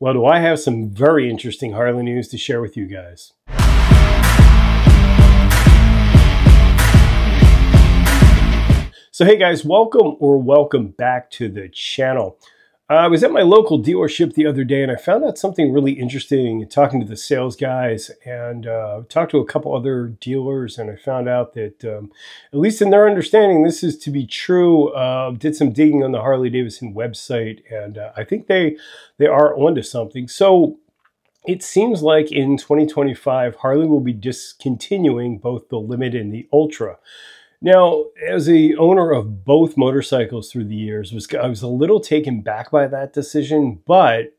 Well, do I have some very interesting Harley news to share with you guys. So hey guys, welcome or welcome back to the channel. Uh, I was at my local dealership the other day and I found out something really interesting talking to the sales guys and uh, talked to a couple other dealers and I found out that um, at least in their understanding this is to be true. Uh, did some digging on the Harley Davidson website and uh, I think they they are onto something. So it seems like in 2025 Harley will be discontinuing both the Limit and the Ultra. Now, as a owner of both motorcycles through the years, was I was a little taken back by that decision, but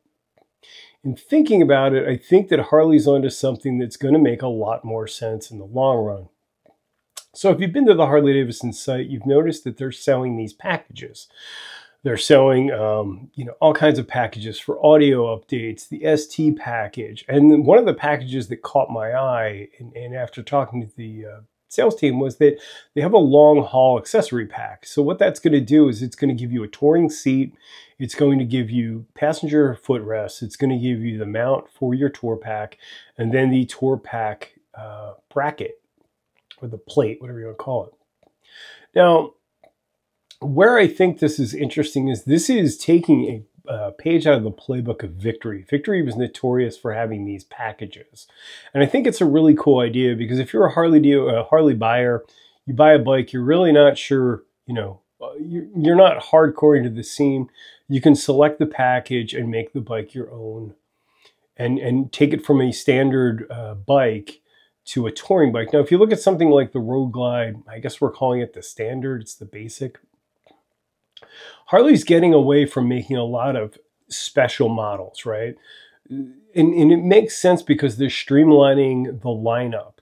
in thinking about it, I think that Harley's onto something that's going to make a lot more sense in the long run. So if you've been to the Harley Davidson site, you've noticed that they're selling these packages. They're selling, um, you know, all kinds of packages for audio updates, the ST package, and one of the packages that caught my eye, and, and after talking to the uh, sales team was that they have a long haul accessory pack. So what that's going to do is it's going to give you a touring seat. It's going to give you passenger footrest. It's going to give you the mount for your tour pack and then the tour pack uh, bracket or the plate, whatever you want to call it. Now, where I think this is interesting is this is taking a uh, page out of the playbook of Victory. Victory was notorious for having these packages. And I think it's a really cool idea because if you're a Harley deal, a Harley buyer, you buy a bike, you're really not sure, you know, uh, you're not hardcore into the scene. You can select the package and make the bike your own and, and take it from a standard uh, bike to a touring bike. Now, if you look at something like the Road Glide, I guess we're calling it the standard, it's the basic Harley's getting away from making a lot of special models, right? And, and it makes sense because they're streamlining the lineup.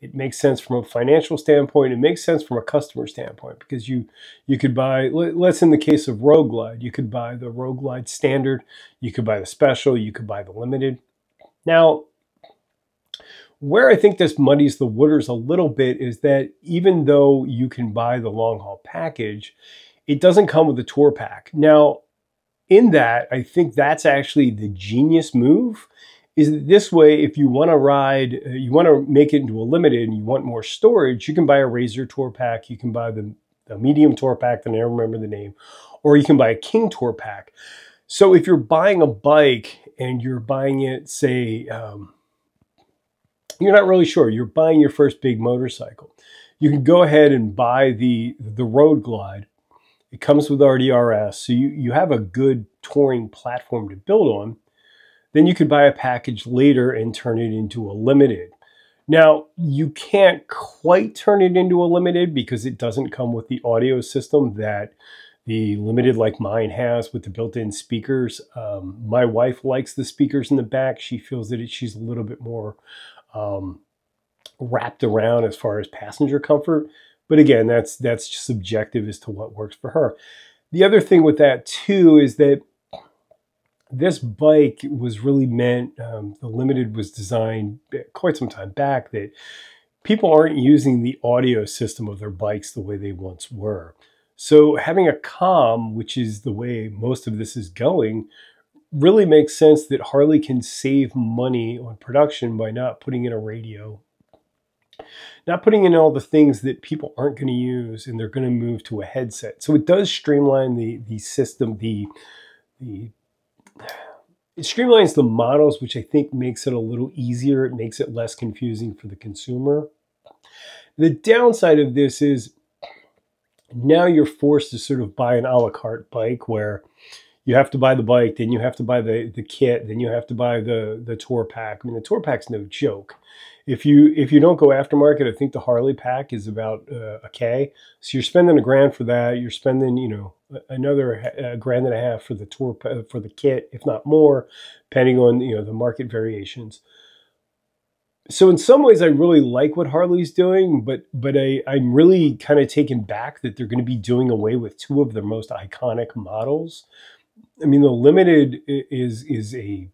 It makes sense from a financial standpoint. It makes sense from a customer standpoint because you you could buy, let's in the case of Road Glide, you could buy the Road Glide standard, you could buy the special, you could buy the limited. Now, where I think this muddies the waters a little bit is that even though you can buy the long haul package, it doesn't come with a tour pack. Now, in that, I think that's actually the genius move. Is that this way, if you want to ride, uh, you want to make it into a limited and you want more storage, you can buy a Razor tour pack, you can buy the, the medium tour pack, that I never remember the name, or you can buy a King tour pack. So if you're buying a bike and you're buying it, say, um, you're not really sure, you're buying your first big motorcycle, you can go ahead and buy the, the Road Glide it comes with RDRS, so you, you have a good touring platform to build on. Then you could buy a package later and turn it into a limited. Now, you can't quite turn it into a limited because it doesn't come with the audio system that the limited like mine has with the built-in speakers. Um, my wife likes the speakers in the back. She feels that it, she's a little bit more um, wrapped around as far as passenger comfort. But again, that's that's subjective as to what works for her. The other thing with that too is that this bike was really meant, um, the Limited was designed quite some time back that people aren't using the audio system of their bikes the way they once were. So having a COM, which is the way most of this is going, really makes sense that Harley can save money on production by not putting in a radio not putting in all the things that people aren't going to use and they're going to move to a headset. So it does streamline the the system, the the it streamlines the models, which I think makes it a little easier. It makes it less confusing for the consumer. The downside of this is now you're forced to sort of buy an a la carte bike where you have to buy the bike, then you have to buy the, the kit, then you have to buy the, the tour pack. I mean, the tour pack's no joke if you if you don't go aftermarket, I think the Harley pack is about uh, a K. So you're spending a grand for that. You're spending you know another a grand and a half for the tour for the kit, if not more, depending on you know the market variations. So in some ways, I really like what Harley's doing, but but I I'm really kind of taken back that they're going to be doing away with two of their most iconic models. I mean, the Limited is is a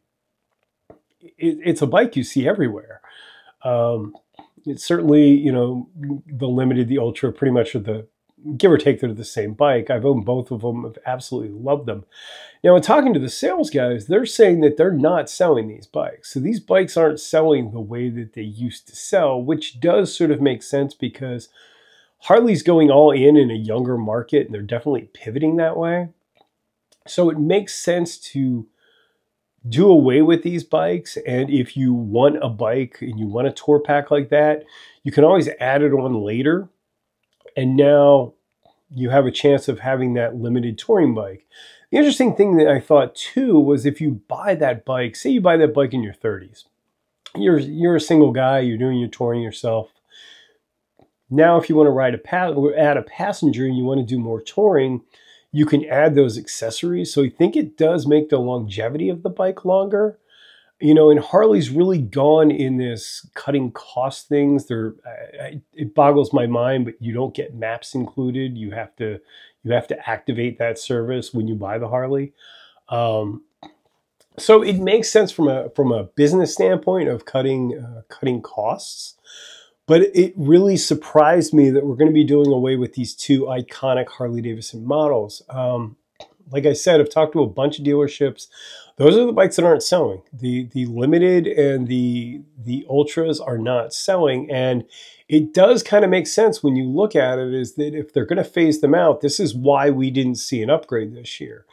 it, it's a bike you see everywhere. Um, it's certainly, you know, the limited, the ultra, pretty much are the give or take, they're the same bike. I've owned both of them. I've absolutely loved them. Now, in talking to the sales guys, they're saying that they're not selling these bikes. So these bikes aren't selling the way that they used to sell, which does sort of make sense because Harley's going all in in a younger market and they're definitely pivoting that way. So it makes sense to do away with these bikes. And if you want a bike and you want a tour pack like that, you can always add it on later. And now you have a chance of having that limited touring bike. The interesting thing that I thought too was if you buy that bike, say you buy that bike in your 30s, you're you're a single guy, you're doing your touring yourself. Now, if you want to ride a pa- add a passenger and you want to do more touring, you can add those accessories. So I think it does make the longevity of the bike longer. You know, and Harley's really gone in this cutting cost things. They're I, it boggles my mind, but you don't get maps included. You have to you have to activate that service when you buy the Harley. Um, so it makes sense from a from a business standpoint of cutting uh, cutting costs. But it really surprised me that we're going to be doing away with these two iconic Harley Davidson models. Um, like I said, I've talked to a bunch of dealerships. Those are the bikes that aren't selling. The the limited and the the ultras are not selling, and it does kind of make sense when you look at it. Is that if they're going to phase them out, this is why we didn't see an upgrade this year,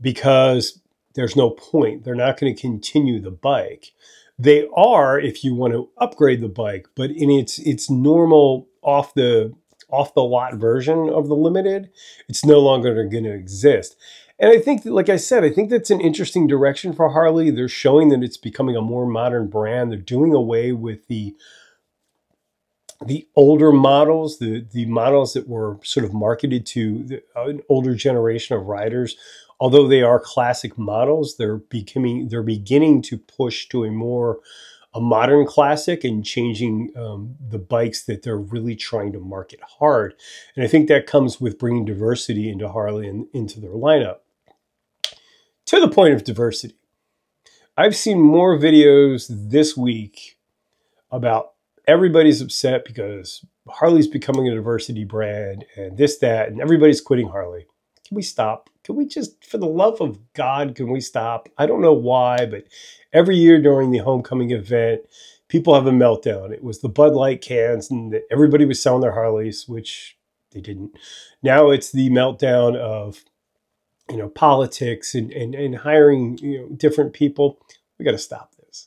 because there's no point. They're not going to continue the bike. They are if you want to upgrade the bike, but in its its normal off the off the lot version of the limited, it's no longer going to exist. And I think, that, like I said, I think that's an interesting direction for Harley. They're showing that it's becoming a more modern brand. They're doing away with the the older models, the the models that were sort of marketed to the, an older generation of riders although they are classic models, they're becoming they're beginning to push to a more a modern classic and changing um, the bikes that they're really trying to market hard. And I think that comes with bringing diversity into Harley and into their lineup. To the point of diversity, I've seen more videos this week about everybody's upset because Harley's becoming a diversity brand and this, that, and everybody's quitting Harley. Can we stop? Can we just, for the love of God, can we stop? I don't know why, but every year during the homecoming event, people have a meltdown. It was the Bud Light cans, and everybody was selling their Harleys, which they didn't. Now it's the meltdown of, you know, politics and, and, and hiring, you know, different people. We got to stop this.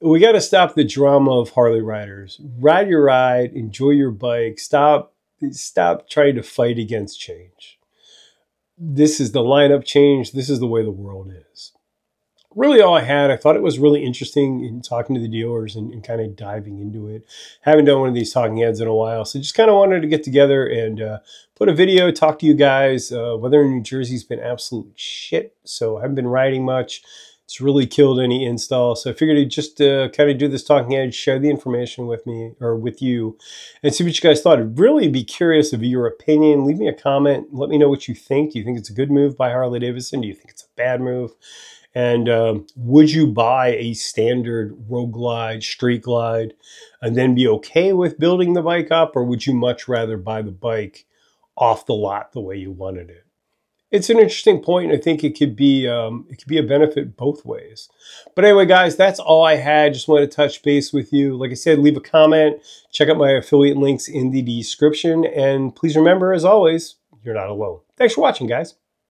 We got to stop the drama of Harley riders. Ride your ride, enjoy your bike. Stop, stop trying to fight against change this is the lineup change. This is the way the world is. Really, all I had, I thought it was really interesting in talking to the dealers and, and kind of diving into it. Haven't done one of these talking heads in a while, so just kind of wanted to get together and uh, put a video, talk to you guys. Uh, weather in New Jersey's been absolute shit, so I haven't been riding much it's really killed any install. So I figured I'd just uh, kind of do this talking head, share the information with me or with you, and see what you guys thought. I'd really be curious of your opinion. Leave me a comment. Let me know what you think. Do you think it's a good move by Harley Davidson? Do you think it's a bad move? And um, would you buy a standard road glide, street glide, and then be okay with building the bike up, or would you much rather buy the bike off the lot the way you wanted it? It's an interesting point. I think it could be um, it could be a benefit both ways. But anyway, guys, that's all I had. Just wanted to touch base with you. Like I said, leave a comment. Check out my affiliate links in the description. And please remember, as always, you're not alone. Thanks for watching, guys.